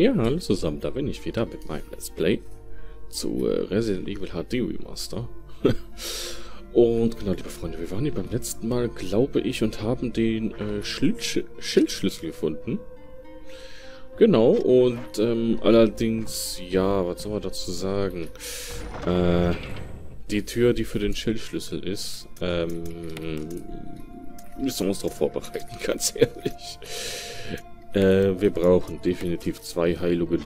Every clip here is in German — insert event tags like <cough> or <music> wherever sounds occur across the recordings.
Ja, hallo zusammen, da bin ich wieder mit meinem Let's Play zu äh, Resident Evil HD Remaster. <laughs> und genau, liebe Freunde, wir waren hier beim letzten Mal, glaube ich, und haben den äh, Schild Schildschlüssel gefunden. Genau, und ähm, allerdings, ja, was soll man dazu sagen? Äh, die Tür, die für den Schildschlüssel ist, ähm, müssen wir uns darauf vorbereiten, <laughs> ganz ehrlich. Äh, wir brauchen definitiv zwei Heilungen.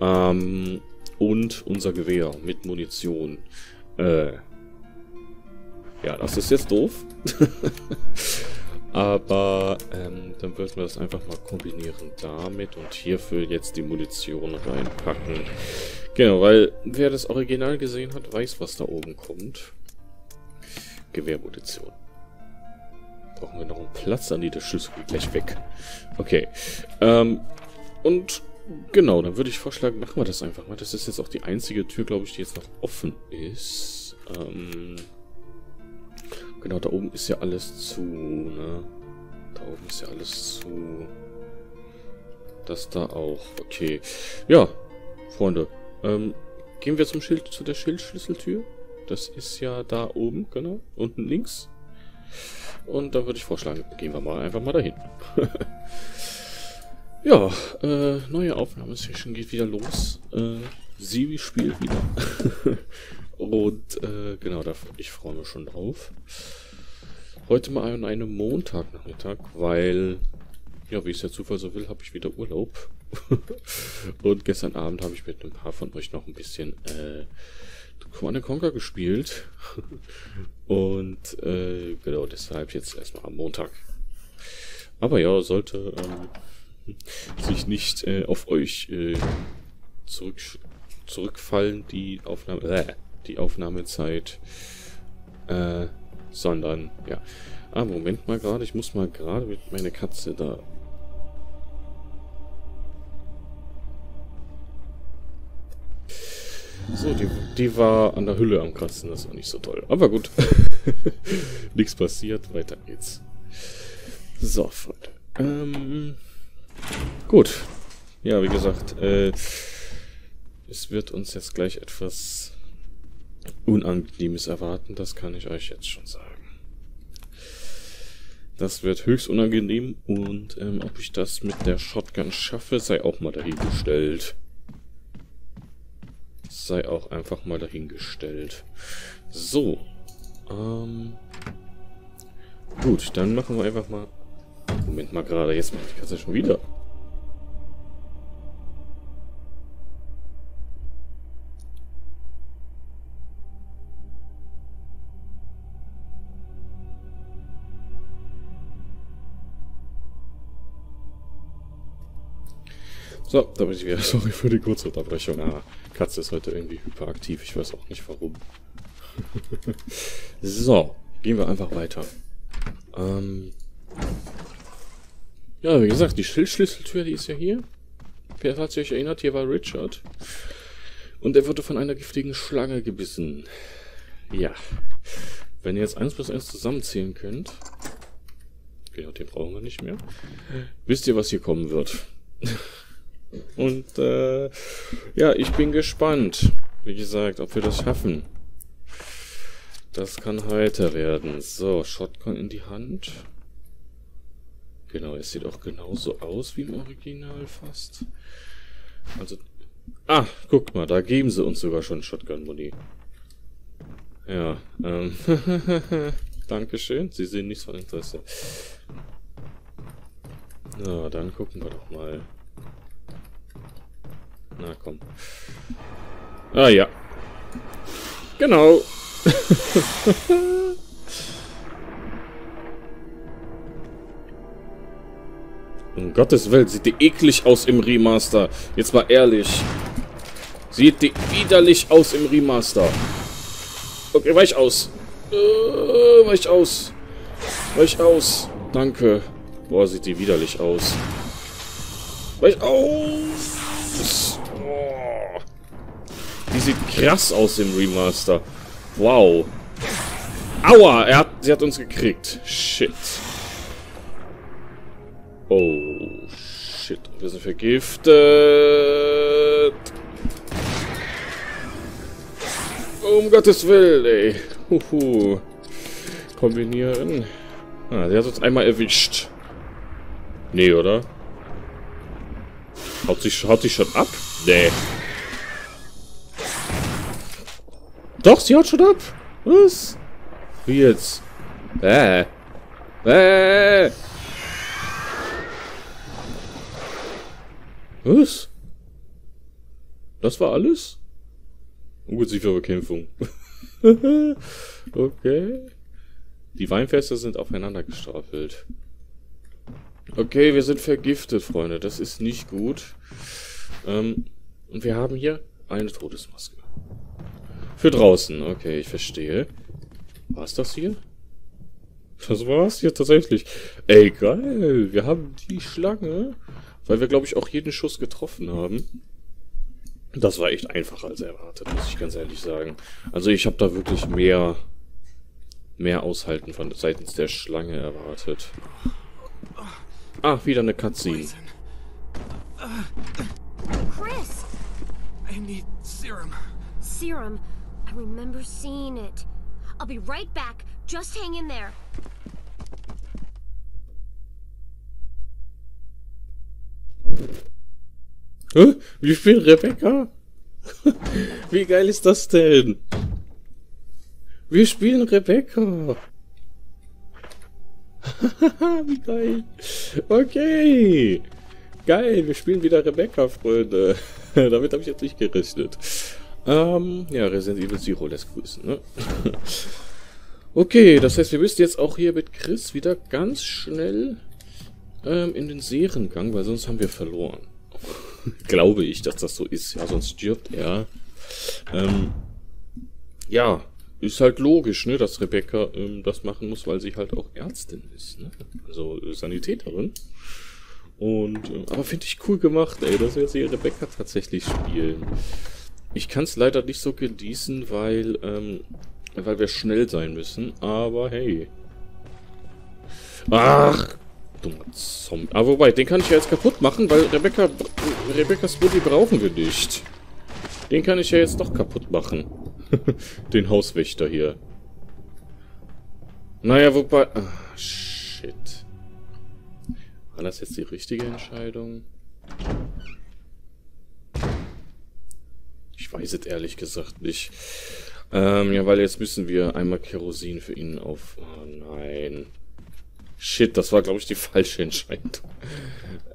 Ähm, und unser Gewehr mit Munition. Äh, ja, das ist jetzt doof. <laughs> Aber ähm, dann würden wir das einfach mal kombinieren damit und hierfür jetzt die Munition reinpacken. Genau, weil wer das Original gesehen hat, weiß, was da oben kommt. Gewehrmunition. Brauchen wir noch einen Platz? an die der Schlüssel geht gleich weg. Okay. Ähm, und genau, dann würde ich vorschlagen, machen wir das einfach mal. Das ist jetzt auch die einzige Tür, glaube ich, die jetzt noch offen ist. Ähm, genau, da oben ist ja alles zu, ne? Da oben ist ja alles zu. Das da auch. Okay. Ja, Freunde. Ähm, gehen wir zum Schild, zu der Schildschlüsseltür. Das ist ja da oben, genau. Unten links. Und da würde ich vorschlagen, gehen wir mal einfach mal dahin. <laughs> ja, äh, neue Aufnahmesession geht wieder los. Äh, Siri spielt wieder. <laughs> Und äh, genau, da, ich freue mich schon drauf. Heute mal an einem Montagnachmittag, weil, ja, wie es der Zufall so will, habe ich wieder Urlaub. <laughs> Und gestern Abend habe ich mit ein paar von euch noch ein bisschen äh, Command Conquer gespielt. Und äh, genau deshalb jetzt erstmal am Montag. Aber ja, sollte ähm, sich nicht äh, auf euch äh, zurück, zurückfallen, die Aufnahme, äh, die Aufnahmezeit, äh, sondern ja. Ah, Moment mal gerade, ich muss mal gerade mit meiner Katze da So, die, die war an der Hülle am Kratzen, das war nicht so toll. Aber gut. <laughs> Nichts passiert, weiter geht's. So, Freunde. Ähm, gut. Ja, wie gesagt, äh, es wird uns jetzt gleich etwas Unangenehmes erwarten, das kann ich euch jetzt schon sagen. Das wird höchst unangenehm und ähm, ob ich das mit der Shotgun schaffe, sei auch mal dahingestellt sei auch einfach mal dahingestellt. So. Ähm. Gut, dann machen wir einfach mal... Moment mal gerade, jetzt macht die Katze schon wieder. So, da bin ich wieder. <laughs> Sorry für die kurze Unterbrechung. Ah, Katze ist heute irgendwie hyperaktiv. Ich weiß auch nicht warum. <laughs> so, gehen wir einfach weiter. Ähm ja, wie gesagt, die Schildschlüsseltür, die ist ja hier. Wer hat sich erinnert, hier war Richard. Und er wurde von einer giftigen Schlange gebissen. Ja. Wenn ihr jetzt 1 plus 1 zusammenzählen könnt. Genau, den brauchen wir nicht mehr. Wisst ihr, was hier kommen wird. <laughs> Und äh, ja, ich bin gespannt, wie gesagt, ob wir das schaffen. Das kann heiter werden. So, Shotgun in die Hand. Genau, es sieht auch genauso aus wie im Original fast. Also, ah, guck mal, da geben sie uns sogar schon Shotgun-Muni. Ja, ähm, <laughs> Dankeschön, Sie sehen nichts von Interesse. Na, dann gucken wir doch mal. Na komm. Ah ja. Genau. <laughs> um Gottes Willen, sieht die eklig aus im Remaster. Jetzt mal ehrlich. Sieht die widerlich aus im Remaster. Okay, weich aus. Äh, weich aus. Weich aus. Danke. Boah, sieht die widerlich aus. Weich aus. Sieht krass aus im Remaster. Wow. Aua, er hat, sie hat uns gekriegt. Shit. Oh, shit. Wir sind vergiftet. Um Gottes Willen, ey. Huhu. Kombinieren. Ah, der hat uns einmal erwischt. Nee, oder? Haut sich, haut sich schon ab? Nee. Doch, sie haut schon ab. Was? Wie jetzt? Äh. Äh. Was? Das war alles? Ungeziefer Bekämpfung. <laughs> okay. Die Weinfässer sind aufeinander gestapelt. Okay, wir sind vergiftet, Freunde. Das ist nicht gut. Ähm, und wir haben hier eine Todesmaske. Für draußen. Okay, ich verstehe. War's das hier? Das war's hier tatsächlich. Ey, geil. Wir haben die Schlange. Weil wir, glaube ich, auch jeden Schuss getroffen haben. Das war echt einfacher als erwartet, muss ich ganz ehrlich sagen. Also ich habe da wirklich mehr mehr aushalten von seitens der Schlange erwartet. Ah, wieder eine Cutscene. Chris! I need serum. Serum. Remember seeing it. I'll be right back. Just hang in there. Wir spielen Rebecca? <laughs> Wie geil ist das denn? Wir spielen Rebecca. <laughs> Wie geil. Okay. Geil, wir spielen wieder Rebecca, Freunde. <laughs> Damit habe ich jetzt nicht gerechnet. Ähm, ja, Resident Evil Zero lässt grüßen, ne? <laughs> okay, das heißt, wir müssen jetzt auch hier mit Chris wieder ganz schnell ähm, in den Seriengang, weil sonst haben wir verloren. <laughs> Glaube ich, dass das so ist. Ja, sonst stirbt er. Ähm, ja, ist halt logisch, ne, dass Rebecca ähm, das machen muss, weil sie halt auch Ärztin ist, ne? Also äh, Sanitäterin. Und, äh, aber finde ich cool gemacht, ey, dass wir jetzt hier Rebecca tatsächlich spielen. Ich kann es leider nicht so genießen, weil, ähm, weil wir schnell sein müssen, aber hey. Ach, dummer Zombie. Aber wobei, den kann ich ja jetzt kaputt machen, weil Rebecca, Rebecca's Booty brauchen wir nicht. Den kann ich ja jetzt doch kaputt machen. <laughs> Den Hauswächter hier. Naja, wobei... Ah, shit. War das jetzt die richtige Entscheidung? Ich weiß es ehrlich gesagt nicht. Ähm, ja, weil jetzt müssen wir einmal Kerosin für ihn auf... Oh nein. Shit, das war, glaube ich, die <laughs> falsche Entscheidung.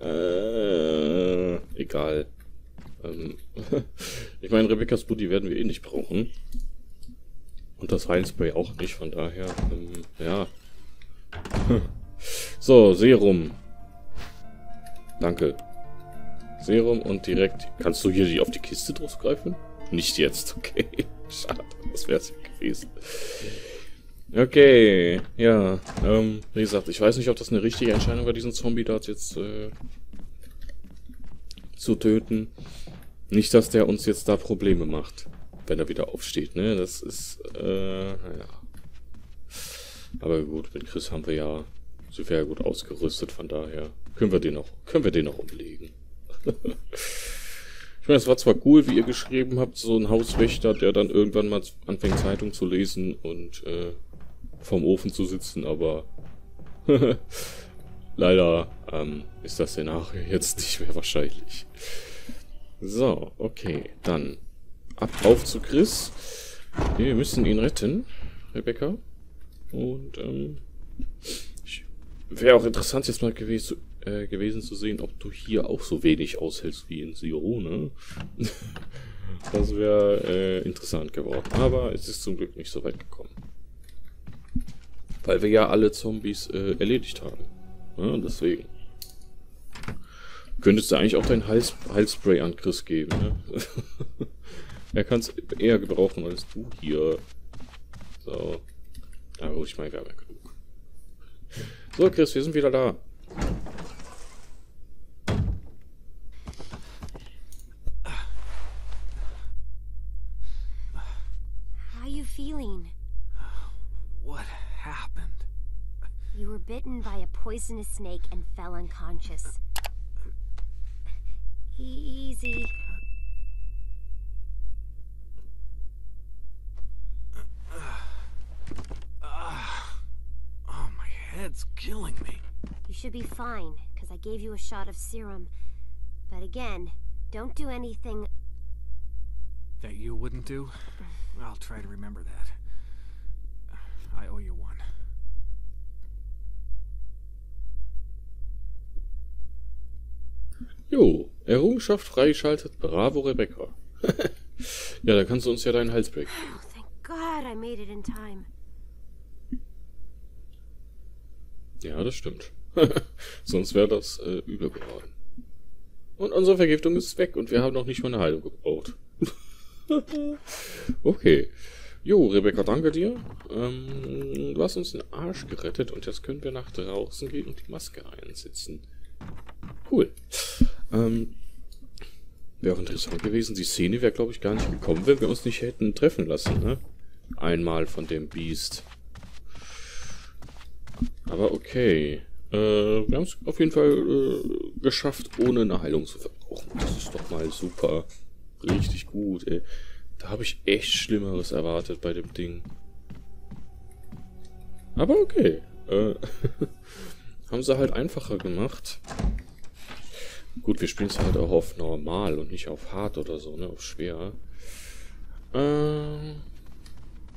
Äh, egal. Ähm, <laughs> ich meine, Rebecca's Booty werden wir eh nicht brauchen. Und das Heilspray auch nicht, von daher, ähm, ja. <laughs> so, Serum. Danke. Serum und direkt... Kannst du hier auf die Kiste draufgreifen? Nicht jetzt, okay. <laughs> Schade, das wäre es gewesen. Okay, ja, ähm, wie gesagt, ich weiß nicht, ob das eine richtige Entscheidung war, diesen Zombie dort jetzt äh, zu töten. Nicht, dass der uns jetzt da Probleme macht, wenn er wieder aufsteht, ne? Das ist, äh, naja. Aber gut, mit Chris haben wir ja, sind wir gut ausgerüstet, von daher können wir den noch, können wir den noch umlegen. Ich meine, es war zwar cool, wie ihr geschrieben habt, so ein Hauswächter, der dann irgendwann mal anfängt Zeitung zu lesen und äh, vorm Ofen zu sitzen, aber <laughs> leider ähm, ist das Szenario jetzt nicht mehr wahrscheinlich. So, okay, dann ab auf zu Chris. Wir müssen ihn retten, Rebecca. Und ähm, wäre auch interessant jetzt mal gewesen, äh, gewesen zu sehen, ob du hier auch so wenig aushältst wie in Zero, ne? <laughs> das wäre äh, interessant geworden. Aber es ist zum Glück nicht so weit gekommen. Weil wir ja alle Zombies äh, erledigt haben. Ja, deswegen. Könntest du eigentlich auch dein Heils Heilspray an Chris geben, ne? <laughs> er kann es eher gebrauchen als du hier. So. Ich meine, wir haben ja genug. So, Chris, wir sind wieder da. Poisonous snake and fell unconscious. Easy. Oh, my head's killing me. You should be fine, because I gave you a shot of serum. But again, don't do anything. That you wouldn't do? I'll try to remember that. Jo, Errungenschaft freigeschaltet. Bravo, Rebecca. <laughs> ja, da kannst du uns ja deinen Hals brechen. Oh, thank God I made it in time. Ja, das stimmt. <laughs> Sonst wäre das äh, übel geworden. Und unsere Vergiftung ist weg und wir haben noch nicht mal eine Heilung gebraucht. <laughs> okay. Jo, Rebecca, danke dir. Ähm, du hast uns den Arsch gerettet und jetzt können wir nach draußen gehen und die Maske einsetzen. Cool. Ähm, wäre auch interessant gewesen. Die Szene wäre, glaube ich, gar nicht gekommen, wenn wir uns nicht hätten treffen lassen, ne? Einmal von dem Biest. Aber okay. Äh, wir haben es auf jeden Fall äh, geschafft, ohne eine Heilung zu verbrauchen. Das ist doch mal super. Richtig gut, ey. Da habe ich echt Schlimmeres erwartet bei dem Ding. Aber okay. Äh, <laughs> haben sie halt einfacher gemacht. Gut, wir spielen es halt auch auf normal und nicht auf hart oder so, ne? Auf schwer. Ähm,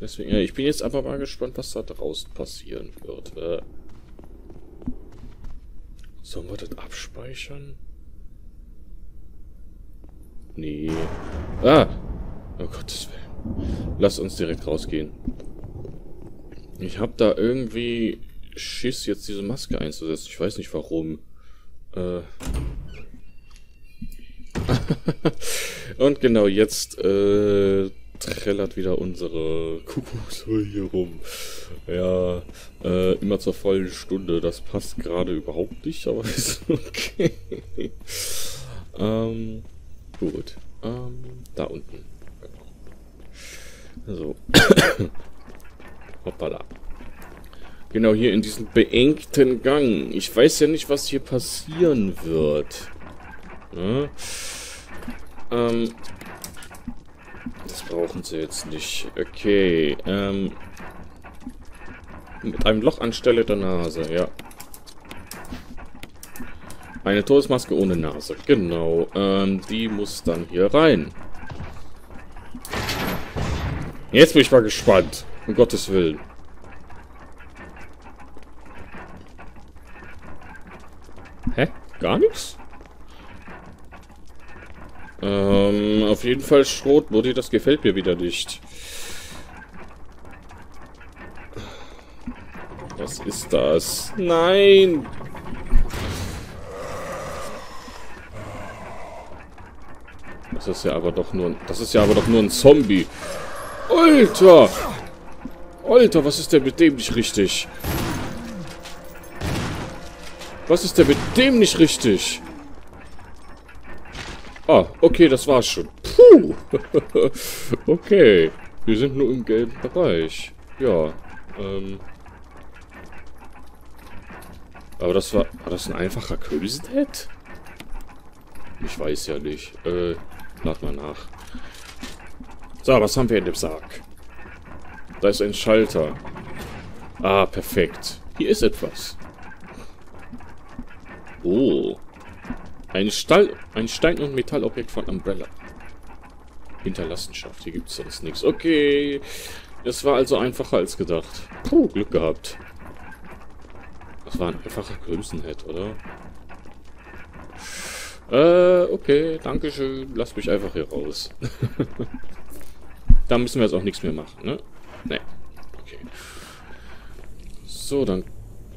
deswegen, ja, ich bin jetzt aber mal gespannt, was da draußen passieren wird. Äh, sollen wir das abspeichern? Nee. Ah! Oh Gottes Willen. Lass uns direkt rausgehen. Ich habe da irgendwie Schiss, jetzt diese Maske einzusetzen. Ich weiß nicht warum. Äh. <laughs> Und genau jetzt äh, trällert wieder unsere Kuckucksuhr hier rum. Ja, äh, immer zur vollen Stunde. Das passt gerade überhaupt nicht, aber <laughs> ist okay. ähm, gut. Ähm, da unten. So. <coughs> Hoppala. Genau, hier in diesem beengten Gang. Ich weiß ja nicht, was hier passieren wird. Ja? Ähm, das brauchen sie jetzt nicht. Okay, ähm, mit einem Loch anstelle der Nase, ja. Eine Todesmaske ohne Nase, genau. Ähm, die muss dann hier rein. Jetzt bin ich mal gespannt. Um Gottes Willen. Hä? Gar nichts? Ähm, auf jeden Fall Schrot, Mutti, das gefällt mir wieder nicht. Was ist das? Nein! Das ist ja aber doch nur ein, das ist ja aber doch nur ein Zombie. Alter! Alter, was ist denn mit dem nicht richtig? Was ist denn mit dem nicht richtig? Ah, okay, das war's schon. Puh. <laughs> okay. Wir sind nur im gelben Bereich. Ja. Ähm. Aber das war... War das ein einfacher Kösenhead? Ich weiß ja nicht. Äh, lad mal nach. So, was haben wir in dem Sarg? Da ist ein Schalter. Ah, perfekt. Hier ist etwas. Oh. Ein, Stall, ein Stein- und Metallobjekt von Umbrella. Hinterlassenschaft. Hier gibt es sonst nichts. Okay. Es war also einfacher als gedacht. Puh, Glück gehabt. Das war ein einfacher Crimson-Head, oder? Äh, okay. Dankeschön. Lass mich einfach hier raus. <laughs> da müssen wir jetzt auch nichts mehr machen, ne? Ne. Okay. So, dann...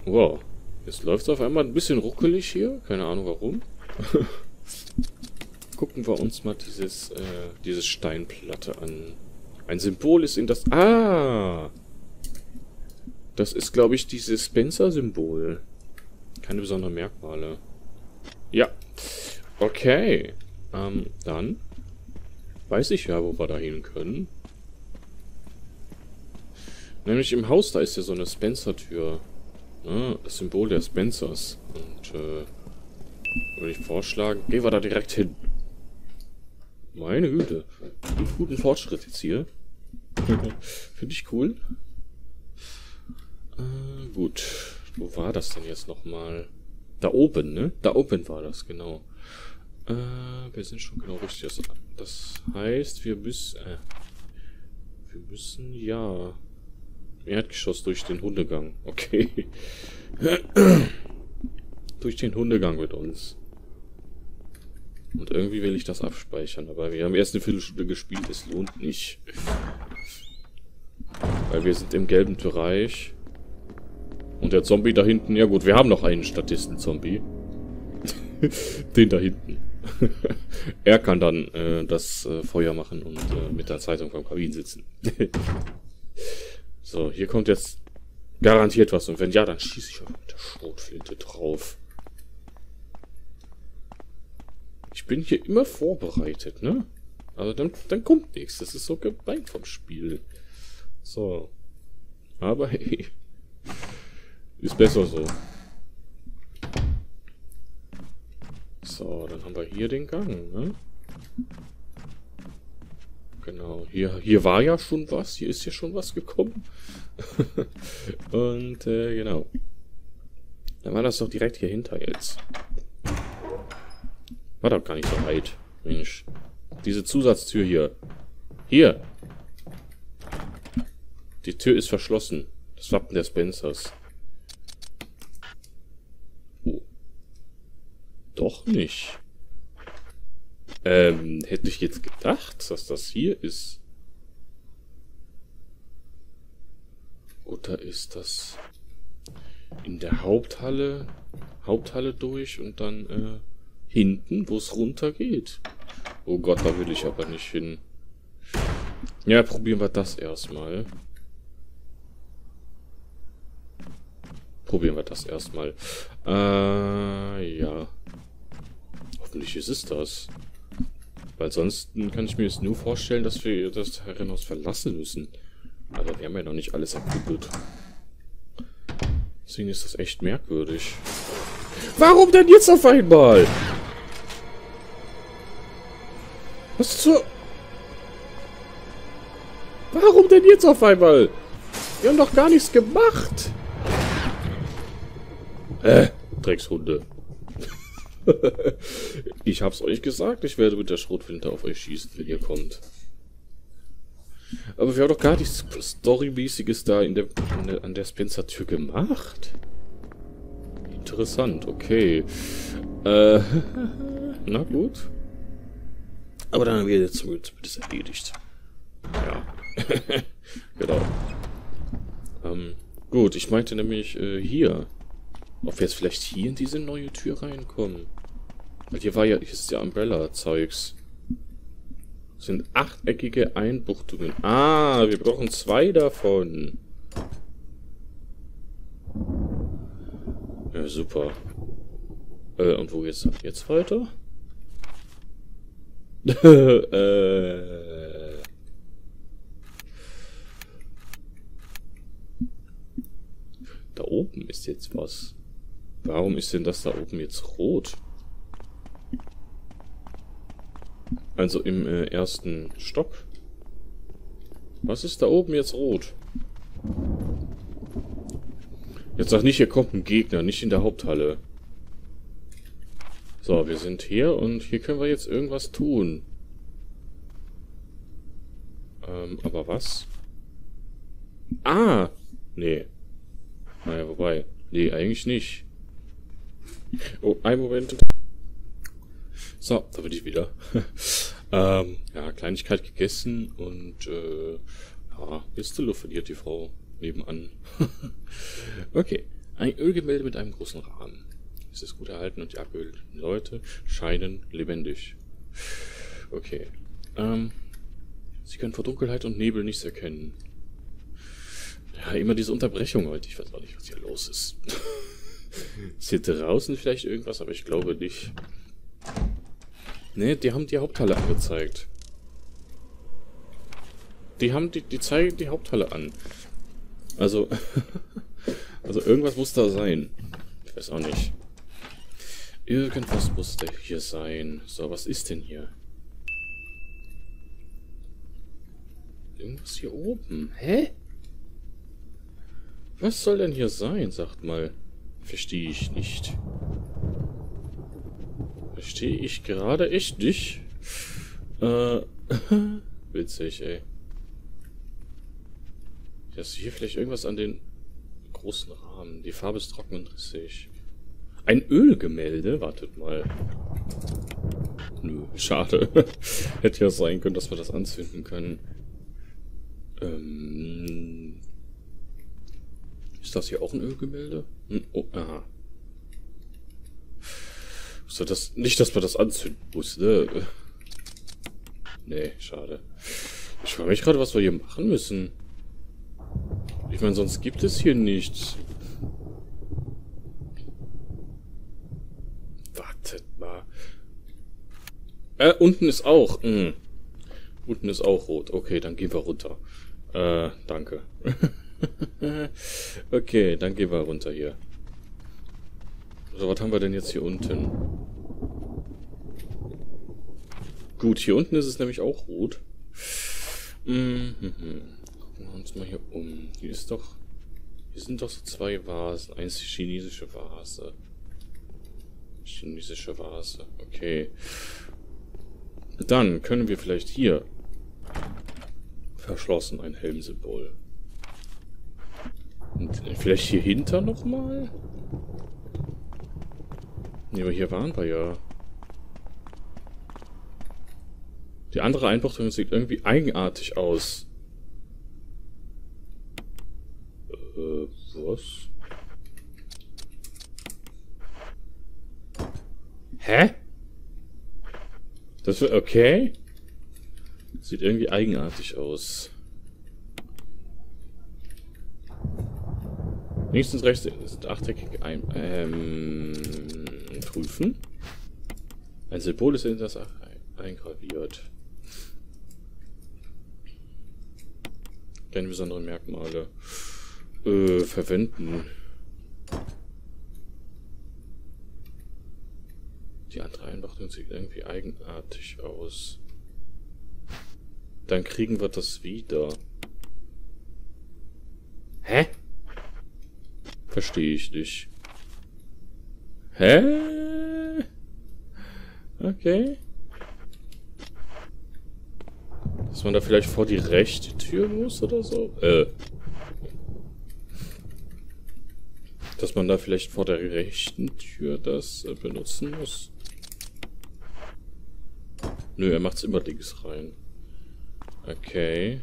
Wow. Jetzt läuft es auf einmal ein bisschen ruckelig hier. Keine Ahnung warum. <laughs> Gucken wir uns mal dieses, äh, diese Steinplatte an. Ein Symbol ist in das... Ah! Das ist, glaube ich, dieses Spencer-Symbol. Keine besonderen Merkmale. Ja. Okay. Ähm, dann weiß ich ja, wo wir da hin können. Nämlich im Haus, da ist ja so eine Spencer-Tür. Ja, das Symbol der Spencers. Und, äh, würde ich vorschlagen, gehen wir da direkt hin. Meine Güte. Guten Fortschritt jetzt hier. <laughs> Finde ich cool. Äh, gut. Wo war das denn jetzt nochmal? Da oben, ne? Da oben war das, genau. Äh, wir sind schon genau richtig. Das, heißt, wir müssen... Äh, wir müssen, ja... Erdgeschoss durch den Hundegang. Okay. Durch den Hundegang mit uns. Und irgendwie will ich das abspeichern, aber wir haben erst eine Viertelstunde gespielt, es lohnt nicht. Weil wir sind im gelben Bereich. Und der Zombie da hinten, ja gut, wir haben noch einen Statisten-Zombie. <laughs> Den da hinten. <laughs> er kann dann äh, das äh, Feuer machen und äh, mit der Zeitung vom Kabin sitzen. <laughs> so, hier kommt jetzt garantiert was. Und wenn ja, dann schieße ich mit der Schrotflinte drauf. Ich bin hier immer vorbereitet, ne? Aber dann, dann kommt nichts. Das ist so gemein vom Spiel. So. Aber <laughs> hey. Ist besser so. So, dann haben wir hier den Gang, ne? Genau, hier, hier war ja schon was, hier ist ja schon was gekommen. <laughs> Und, äh, genau. Dann war das doch direkt hier hinter jetzt. War doch gar nicht so weit. Mensch. Diese Zusatztür hier. Hier. Die Tür ist verschlossen. Das Wappen der Spencers. Oh. Doch nicht. Ähm, hätte ich jetzt gedacht, dass das hier ist. Oder ist das in der Haupthalle, Haupthalle durch und dann, äh, hinten, wo es runter geht. Oh Gott, da will ich aber nicht hin. Ja, probieren wir das erstmal. Probieren wir das erstmal. Äh, ja. Hoffentlich ist es das. Weil sonst kann ich mir jetzt nur vorstellen, dass wir das Herrenhaus verlassen müssen. Aber wir haben ja noch nicht alles erkundet. Deswegen ist das echt merkwürdig. Warum denn jetzt auf einmal? Was zur... Warum denn jetzt auf einmal? Wir haben doch gar nichts gemacht. Äh, Dreckshunde. <laughs> ich hab's euch gesagt, ich werde mit der Schrotflinte auf euch schießen, wenn ihr kommt. Aber wir haben doch gar nichts Storymäßiges da in der, in der, an der Spencer-Tür gemacht. Interessant, okay. Äh, <laughs> na gut. Aber dann wird jetzt zumindest erledigt. Ja. <laughs> genau. Ähm, gut, ich meinte nämlich äh, hier. Ob wir jetzt vielleicht hier in diese neue Tür reinkommen. Weil hier war ja, hier ist ja Umbrella-Zeugs. sind achteckige Einbuchtungen. Ah, wir brauchen zwei davon. Ja, super. Äh, und wo geht's jetzt weiter? <laughs> äh. Da oben ist jetzt was. Warum ist denn das da oben jetzt rot? Also im äh, ersten Stock. Was ist da oben jetzt rot? Jetzt sag nicht, hier kommt ein Gegner, nicht in der Haupthalle. So, wir sind hier und hier können wir jetzt irgendwas tun. Ähm, aber was? Ah! Nee. Naja, wobei. Nee, eigentlich nicht. Oh, ein Moment. So, da bin ich wieder. <laughs> ähm, ja, Kleinigkeit gegessen und äh, ja, jetzt telefoniert die Frau nebenan. <laughs> okay. Ein Ölgemälde mit einem großen Rahmen. Ist gut erhalten und die abgebildeten Leute scheinen lebendig. Okay. Ähm, Sie können vor Dunkelheit und Nebel nichts erkennen. Ja, immer diese Unterbrechung heute. Ich weiß auch nicht, was hier los ist. <laughs> ist hier draußen vielleicht irgendwas, aber ich glaube nicht. Ne, die haben die Haupthalle angezeigt. Die haben die, die zeigen die Haupthalle an. Also, <laughs> also irgendwas muss da sein. Ich weiß auch nicht. Irgendwas muss da hier sein. So, was ist denn hier? irgendwas hier oben. Hä? Was soll denn hier sein, sagt mal. Verstehe ich nicht. Verstehe ich gerade echt nicht. Äh, <laughs> witzig, ey. Hast du hier vielleicht irgendwas an den großen Rahmen? Die Farbe ist trocken und rissig. Ein Ölgemälde? Wartet mal. Nö, schade. <laughs> Hätte ja sein können, dass wir das anzünden können. Ähm, ist das hier auch ein Ölgemälde? Hm, oh, aha. So, das, nicht, dass man das anzünden muss, ne? Nee, schade. Ich frage mich gerade, was wir hier machen müssen. Ich meine, sonst gibt es hier nichts. Wartet mal. Äh, unten ist auch. Mh. Hm. Unten ist auch rot. Okay, dann gehen wir runter. Äh, danke. <laughs> okay, dann gehen wir runter hier. So, was haben wir denn jetzt hier unten? Gut, hier unten ist es nämlich auch rot. Mhm. Gucken wir uns mal hier um. Hier ist doch... Hier sind doch so zwei Vasen. Eins die chinesische Vase. Chinesische Vase. Okay. Dann können wir vielleicht hier verschlossen ein Helmsymbol. Und vielleicht hier hinter nochmal? Ne, aber hier waren wir ja. Die andere Einbuchtung sieht irgendwie eigenartig aus. Äh, was? Hä? Das wird okay. Sieht irgendwie eigenartig aus. Links und rechts ist achteckig ein, ähm, prüfen. Ein Symbol ist in das eingraviert. Keine besonderen Merkmale. Äh, verwenden. Einbachtung sieht irgendwie eigenartig aus. Dann kriegen wir das wieder. Hä? Verstehe ich nicht. Hä? Okay. Dass man da vielleicht vor die rechte Tür muss oder so? Äh. Dass man da vielleicht vor der rechten Tür das äh, benutzen muss? Nö, er macht's immer links rein. Okay.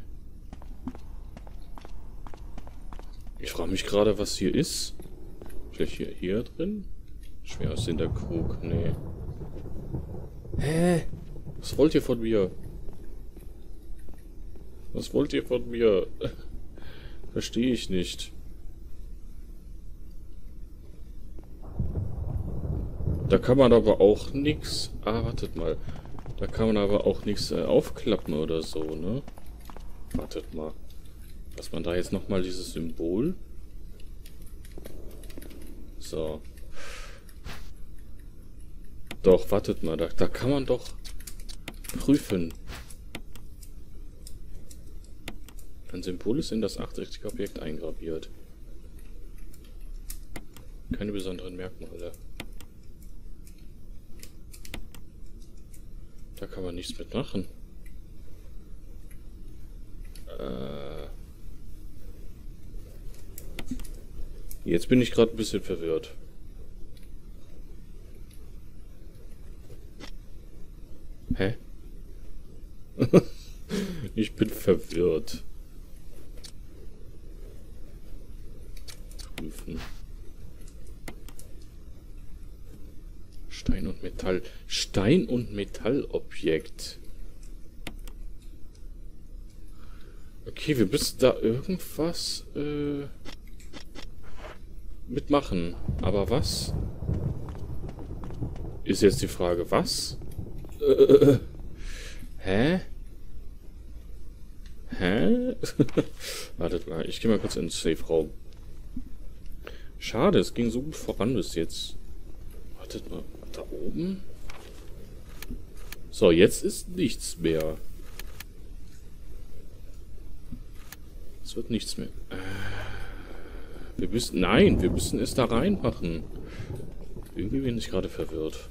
Ich frage mich gerade, was hier ist. Vielleicht hier, hier drin? Schwer aus in der Krug. Nee. Hä? Was wollt ihr von mir? Was wollt ihr von mir? <laughs> Verstehe ich nicht. Da kann man aber auch nichts... Ah, wartet mal. Da kann man aber auch nichts äh, aufklappen oder so, ne? Wartet mal. Dass man da jetzt nochmal dieses Symbol... So. Doch, wartet mal. Da, da kann man doch prüfen. Ein Symbol ist in das achteckige Objekt eingraviert. Keine besonderen Merkmale. Da kann man nichts mitmachen. Äh Jetzt bin ich gerade ein bisschen verwirrt. Hä? <laughs> ich bin verwirrt. Prüfen. Stein und Metall. Stein- und Metallobjekt. Okay, wir müssen da irgendwas äh, mitmachen. Aber was? Ist jetzt die Frage, was? Äh, <laughs> hä? Hä? <laughs> Wartet mal, ich gehe mal kurz in den Safe-Raum. Schade, es ging so gut voran bis jetzt. Wartet mal. Da oben? So, jetzt ist nichts mehr. Das wird nichts mehr. Äh, wir müssen... Nein, wir müssen es da reinmachen. Irgendwie bin ich gerade verwirrt.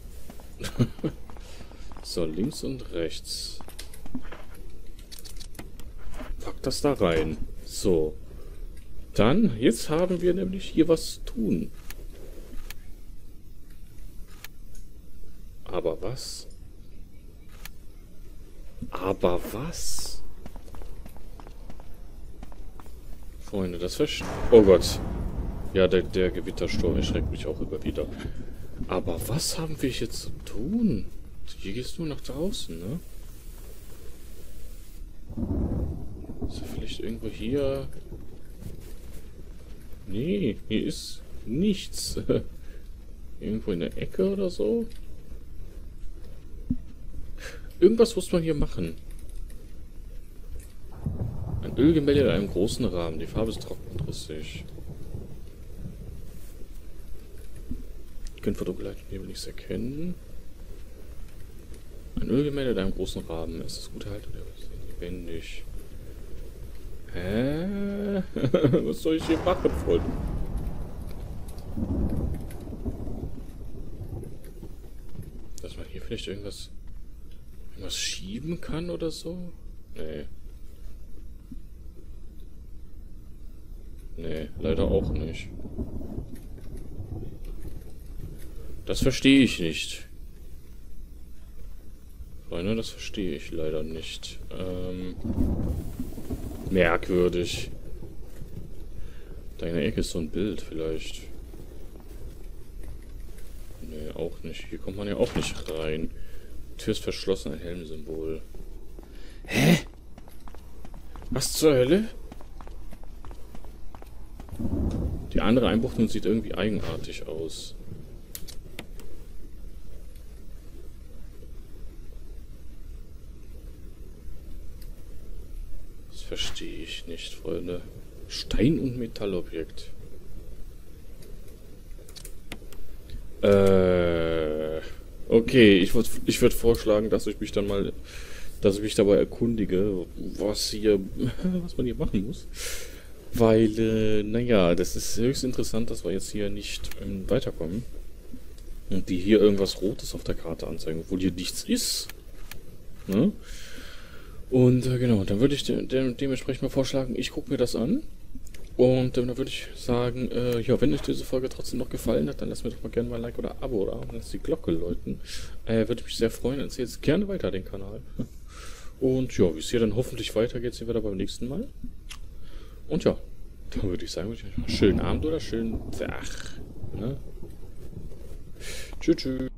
<laughs> so, links und rechts. Pack das da rein. So. Dann, jetzt haben wir nämlich hier was zu tun. Aber was? Aber was? Freunde, das Fisch. Oh Gott. Ja, der, der Gewittersturm erschreckt mich auch immer wieder. Aber was haben wir hier zu tun? Hier gehst du nach draußen, ne? Ist er vielleicht irgendwo hier? Nee, hier ist nichts. <laughs> irgendwo in der Ecke oder so? Irgendwas muss man hier machen. Ein Ölgemälde in einem großen Rahmen. Die Farbe ist trocken und rissig. Ich kann Fotogleiten hier nichts erkennen. Ein Ölgemälde in einem großen Rahmen. Es ist gut erhalten, ist lebendig. Hä? <laughs> Was soll ich hier machen, Freunde? Dass man hier vielleicht irgendwas was schieben kann oder so? Nee. Nee, leider auch nicht. Das verstehe ich nicht. Freunde, das verstehe ich leider nicht. Ähm, merkwürdig. Da in der Ecke ist so ein Bild vielleicht. Nee, auch nicht. Hier kommt man ja auch nicht rein. Tür ist verschlossen, ein Helmsymbol. Hä? Was zur Hölle? Die andere Einbuchtung sieht irgendwie eigenartig aus. Das verstehe ich nicht, Freunde. Stein- und Metallobjekt. Äh... Okay, ich würde ich würd vorschlagen, dass ich mich dann mal, dass ich mich dabei erkundige, was hier, <laughs> was man hier machen muss. Weil, äh, naja, das ist höchst interessant, dass wir jetzt hier nicht ähm, weiterkommen. Und die hier irgendwas Rotes auf der Karte anzeigen, obwohl hier nichts ist. Ne? Und äh, genau, dann würde ich de de dementsprechend mal vorschlagen, ich gucke mir das an. Und äh, dann würde ich sagen, äh, ja, wenn euch diese Folge trotzdem noch gefallen hat, dann lasst mir doch mal gerne mal ein Like oder Abo da und lasst die Glocke läuten. Äh, würde mich sehr freuen. Erzählt jetzt gerne weiter den Kanal. Und ja, wie es hier dann hoffentlich weitergeht, sehen wir da beim nächsten Mal. Und ja, dann würde ich sagen, würde ich euch schönen Abend oder schönen Tag. Ne? Tschüss, tschüss.